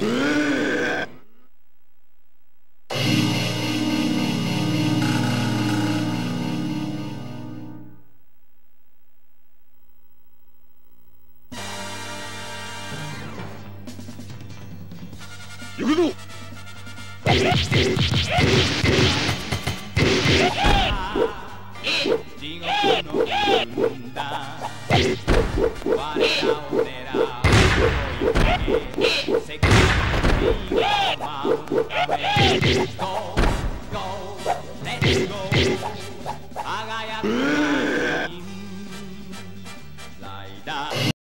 Yeah. Go, go, let's go